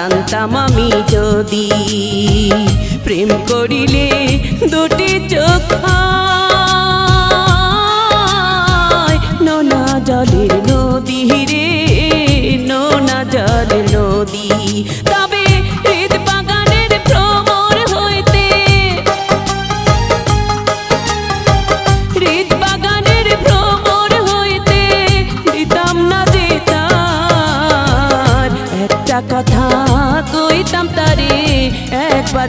জানতাম আমি যদি। প্রেম করিলে দুটি চোখ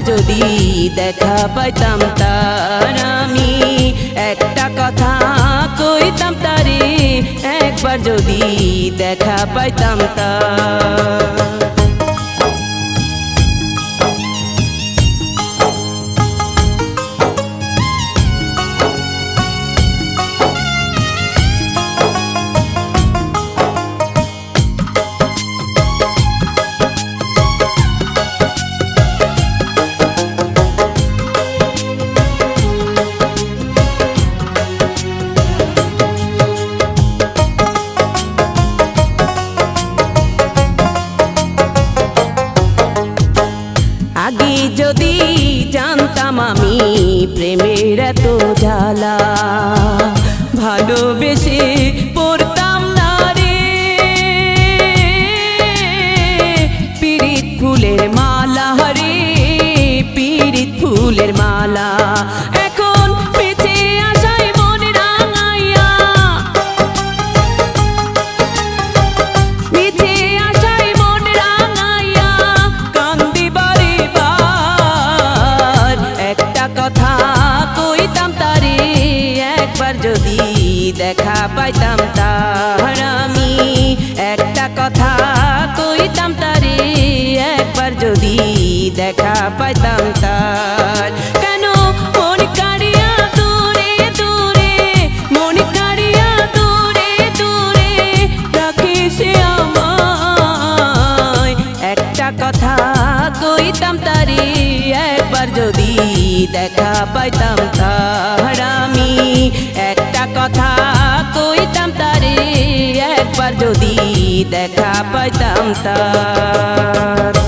যদি দেখা পাইতাম তার আমি একটা কথা কইতাম তারে একবার যদি দেখা পাইতাম তার। যদি জানতাম আমি প্রেমের এত জ্বালা। ভালোবেসে পড়তাম না রে। পিরিত ফুলের মালা, হরে পিরিত ফুলের মালা। দেখা পাইতাম তার আমি। একটা কথা কইতাম তারে, একবার যদি দেখা পাইতাম তার। কেন? দূরে কাড়িয়া দূরে একটা কথা একবার যদি দেখা পাইতাম তার আমি। একটা কথা কইতাম তারে একবার যদি দেখা পাইতাম তার